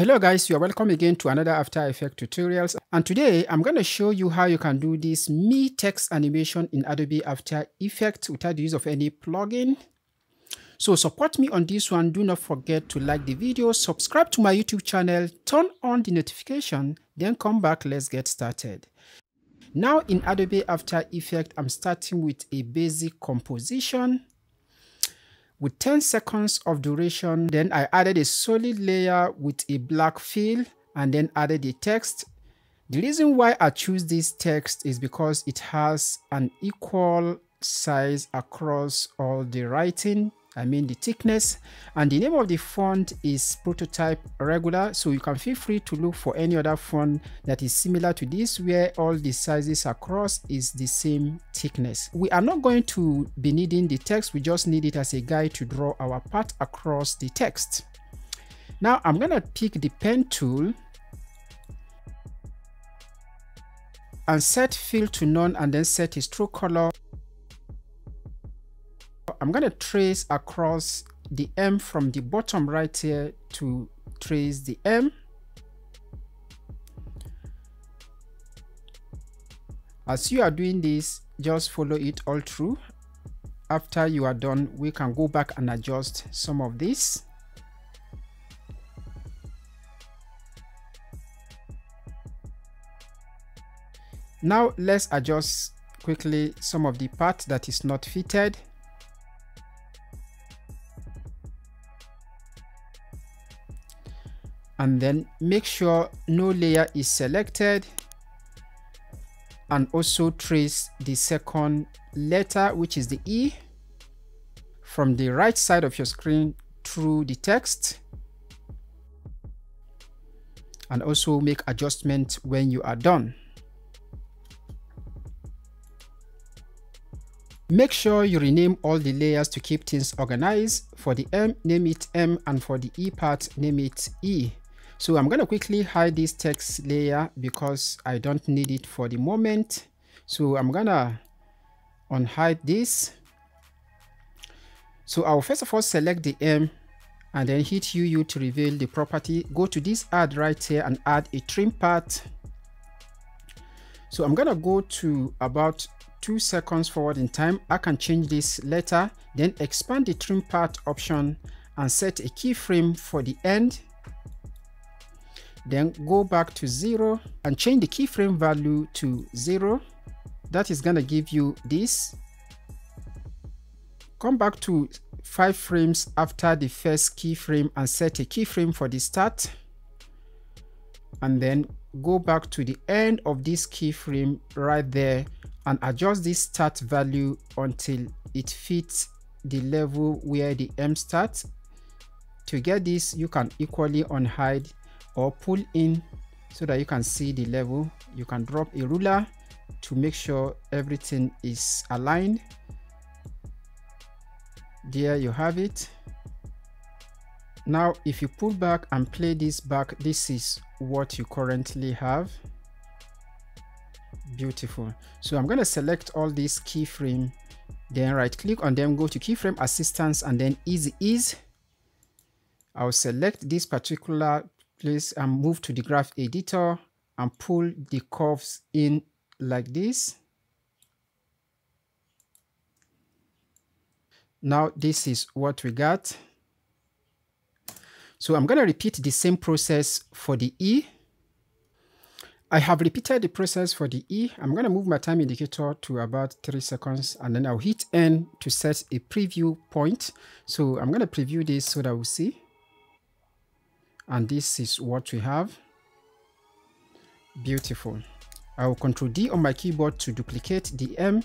Hello guys, you are welcome again to another After Effects tutorials. And today I'm going to show you how you can do this me text animation in Adobe After Effects without the use of any plugin. So support me on this one, do not forget to like the video, subscribe to my YouTube channel, turn on the notification, then come back, let's get started. Now in Adobe After Effects, I'm starting with a basic composition with 10 seconds of duration. Then I added a solid layer with a black fill and then added the text. The reason why I choose this text is because it has an equal size across all the writing I mean the thickness. And the name of the font is prototype regular. So you can feel free to look for any other font that is similar to this where all the sizes across is the same thickness. We are not going to be needing the text. We just need it as a guide to draw our path across the text. Now i'm gonna pick the pen tool and set fill to none and then set a stroke color I'm going to trace across the M from the bottom right here to trace the M. As you are doing this, just follow it all through. After you are done, we can go back and adjust some of this. Now let's adjust quickly some of the part that is not fitted. And then make sure no layer is selected and also trace the second letter which is the E from the right side of your screen through the text and also make adjustment when you are done. Make sure you rename all the layers to keep things organized. For the M, name it M and for the E part, name it E. So I'm going to quickly hide this text layer because I don't need it for the moment. So I'm going to unhide this. So I'll first of all select the M and then hit UU to reveal the property. Go to this add right here and add a trim path. So I'm going to go to about two seconds forward in time. I can change this later, then expand the trim path option and set a keyframe for the end then go back to zero and change the keyframe value to zero. That is gonna give you this. Come back to five frames after the first keyframe and set a keyframe for the start. And then go back to the end of this keyframe right there and adjust this start value until it fits the level where the m starts. To get this you can equally unhide or pull in so that you can see the level. You can drop a ruler to make sure everything is aligned. There you have it. Now if you pull back and play this back this is what you currently have. Beautiful. So i'm going to select all these keyframe then right click on them go to keyframe assistant and then easy ease. I'll select this particular place and move to the graph editor and pull the curves in like this. Now this is what we got. So I'm going to repeat the same process for the E. I have repeated the process for the E. I'm going to move my time indicator to about 3 seconds and then I'll hit N to set a preview point. So I'm going to preview this so that we'll see and this is what we have. Beautiful. I will control d on my keyboard to duplicate the m.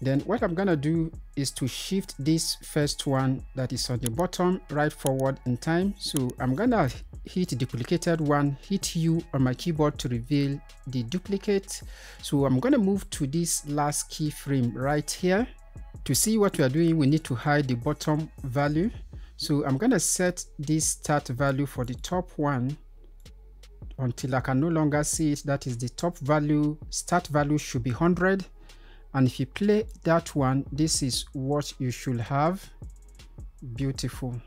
Then what i'm gonna do is to shift this first one that is on the bottom right forward in time. So i'm gonna hit duplicated one hit u on my keyboard to reveal the duplicate. So i'm gonna move to this last keyframe right here. To see what we are doing we need to hide the bottom value so I'm going to set this start value for the top one until I can no longer see it. That is the top value, start value should be 100. And if you play that one, this is what you should have. Beautiful.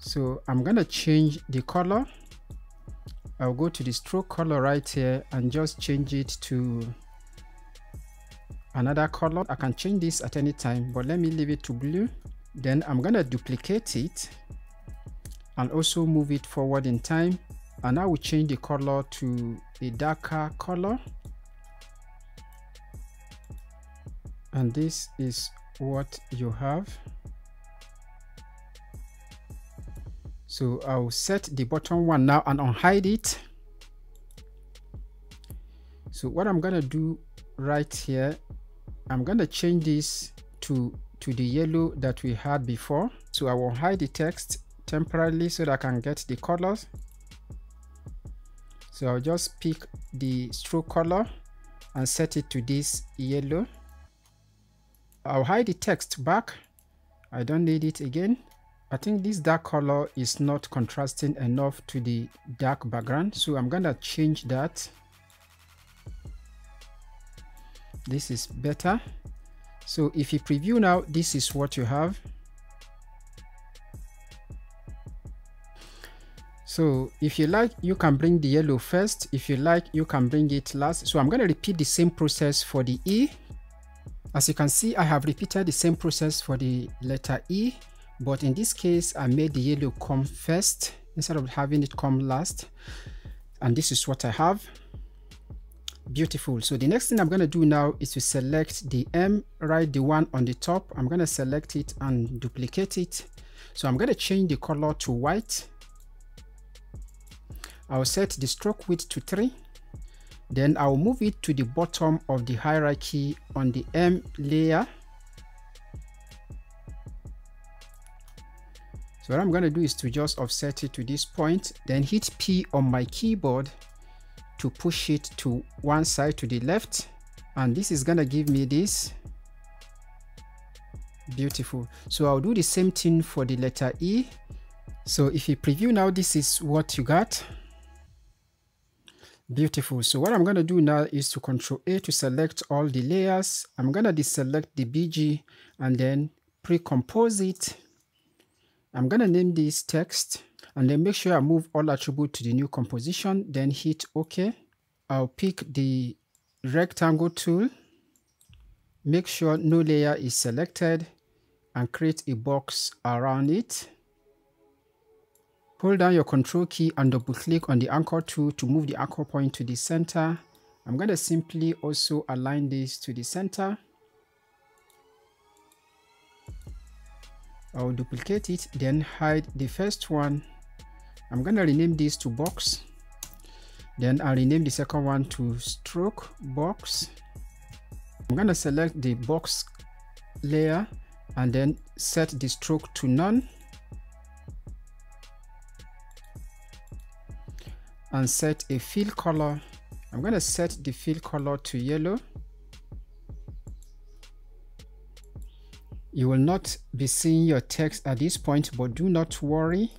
so I'm gonna change the color I'll go to the stroke color right here and just change it to another color I can change this at any time but let me leave it to blue then I'm gonna duplicate it and also move it forward in time. And I will change the color to a darker color. And this is what you have. So I'll set the bottom one now and unhide it. So what I'm gonna do right here I'm gonna change this to to the yellow that we had before. So I will hide the text temporarily so that I can get the colors. So I'll just pick the stroke color and set it to this yellow. I'll hide the text back. I don't need it again. I think this dark color is not contrasting enough to the dark background. So I'm gonna change that. This is better so if you preview now this is what you have so if you like you can bring the yellow first if you like you can bring it last so I'm going to repeat the same process for the E as you can see, I have repeated the same process for the letter E, but in this case, I made the yellow come first instead of having it come last. And this is what I have. Beautiful. So the next thing I'm going to do now is to select the M, right, the one on the top. I'm going to select it and duplicate it. So I'm going to change the color to white. I'll set the stroke width to 3 then I'll move it to the bottom of the hierarchy on the M layer. So what I'm going to do is to just offset it to this point, then hit P on my keyboard to push it to one side to the left. And this is to give me this. Beautiful. So I'll do the same thing for the letter E. So if you preview now, this is what you got. Beautiful. So what I'm to do now is to control A to select all the layers. I'm to deselect the BG and then pre-compose it. I'm to name this text and then make sure I move all attribute to the new composition, then hit OK. I'll pick the rectangle tool, make sure no layer is selected and create a box around it. Hold down your control key and double click on the anchor tool to move the anchor point to the center. I'm going to simply also align this to the center. I'll duplicate it, then hide the first one. I'm going to rename this to box. Then I'll rename the second one to stroke box. I'm going to select the box layer and then set the stroke to none. and set a fill color. I'm going to set the fill color to yellow. You will not be seeing your text at this point, but do not worry.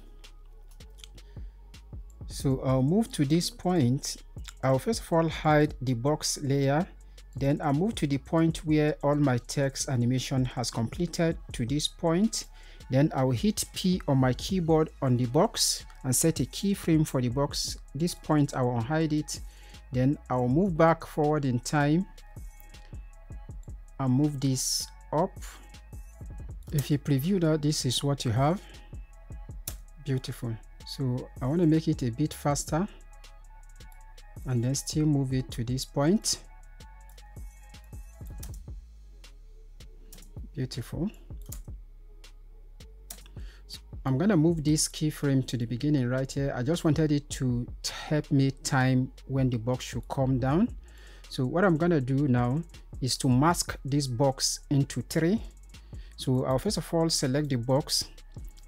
So I'll move to this point. I'll first of all hide the box layer. Then I'll move to the point where all my text animation has completed to this point. Then I will hit P on my keyboard on the box and set a keyframe for the box. This point I will hide it. Then I will move back forward in time and move this up. If you preview that, this is what you have. Beautiful. So I want to make it a bit faster and then still move it to this point. Beautiful. I'm gonna move this keyframe to the beginning right here. I just wanted it to help me time when the box should come down. So what I'm gonna do now is to mask this box into three. So I'll first of all select the box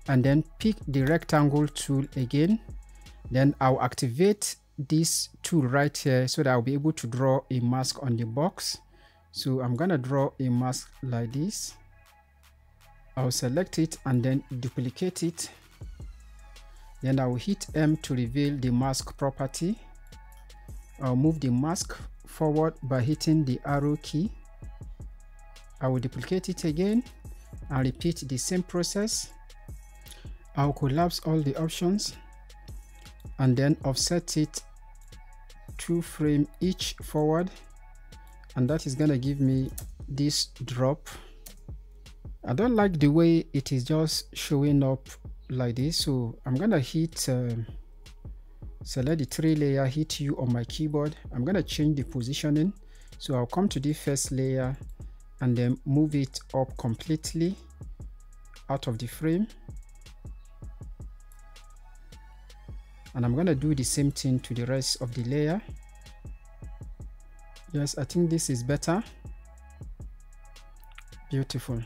and then pick the rectangle tool again. Then I'll activate this tool right here so that I'll be able to draw a mask on the box. So I'm gonna draw a mask like this. I'll select it and then duplicate it. Then I will hit M to reveal the mask property. I'll move the mask forward by hitting the arrow key. I will duplicate it again and repeat the same process. I'll collapse all the options and then offset it two frame each forward. And that is gonna give me this drop. I don't like the way it is just showing up like this. So I'm gonna hit uh, select the three layer hit U on my keyboard. I'm gonna change the positioning. So I'll come to the first layer and then move it up completely out of the frame and I'm gonna do the same thing to the rest of the layer. Yes I think this is better. Beautiful.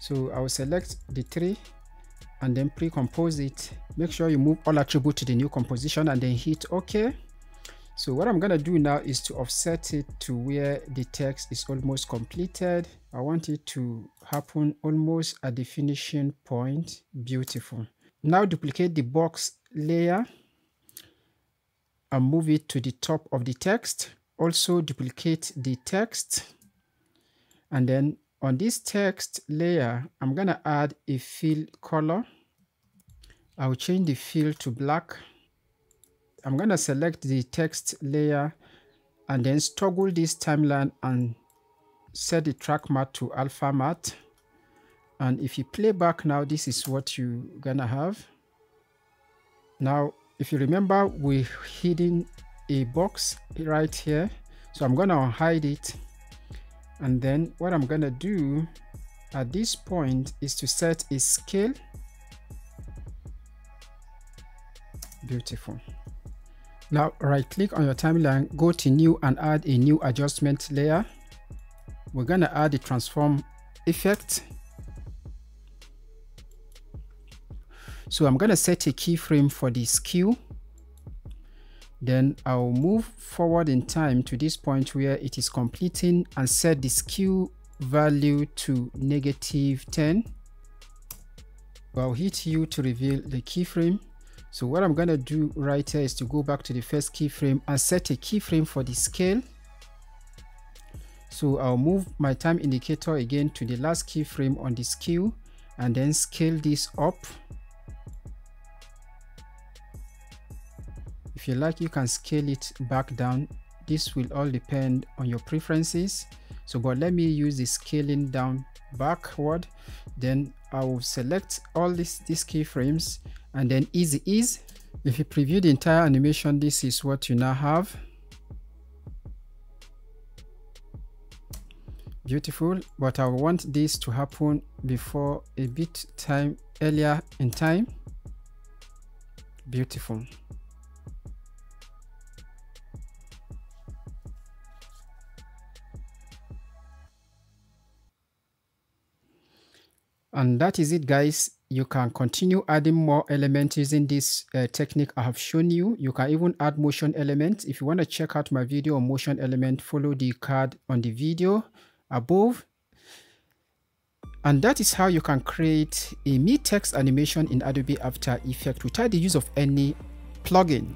So I will select the tree and then pre-compose it. Make sure you move all attribute to the new composition and then hit ok. So what I'm gonna do now is to offset it to where the text is almost completed. I want it to happen almost at the finishing point. Beautiful now duplicate the box layer and move it to the top of the text. Also duplicate the text. And then on this text layer, I'm going to add a fill color. I'll change the fill to black. I'm going to select the text layer and then toggle this timeline and set the track matte to alpha matte and if you play back now this is what you're gonna have. Now if you remember we hidden a box right here. So I'm gonna hide it. And then what I'm gonna do at this point is to set a scale. Beautiful. Now right click on your timeline go to new and add a new adjustment layer. We're gonna add the transform effect So I'm going to set a keyframe for the skew. Then I'll move forward in time to this point where it is completing and set the skew value to negative 10. I'll hit U to reveal the keyframe. So what I'm going to do right here is to go back to the first keyframe and set a keyframe for the scale. So I'll move my time indicator again to the last keyframe on the skew and then scale this up if you like you can scale it back down. This will all depend on your preferences. So but let me use the scaling down backward. Then I will select all these these keyframes. And then easy ease if you preview the entire animation this is what you now have. Beautiful. But I want this to happen before a bit time earlier in time. Beautiful and that is it guys. You can continue adding more elements using this uh, technique i have shown you. You can even add motion elements if you want to check out my video on motion element follow the card on the video above. And that is how you can create a me text animation in adobe after effects without the use of any plugin.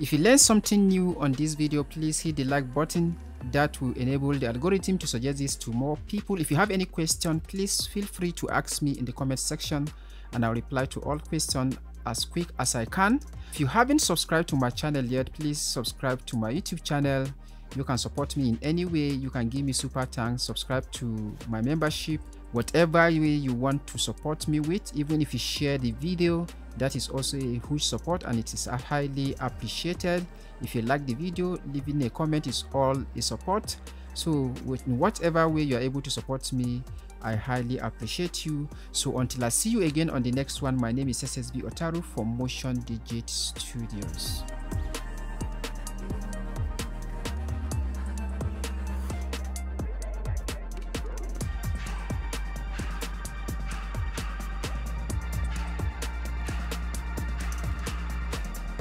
If you learned something new on this video please hit the like button that will enable the algorithm to suggest this to more people. If you have any question please feel free to ask me in the comment section and i'll reply to all questions as quick as i can. If you haven't subscribed to my channel yet please subscribe to my youtube channel. You can support me in any way. You can give me super thanks. Subscribe to my membership whatever way you want to support me with even if you share the video that is also a huge support and it is highly appreciated. If you like the video leaving a comment is all a support. So with whatever way you are able to support me i highly appreciate you. So until i see you again on the next one my name is ssb otaru from MotionDigit studios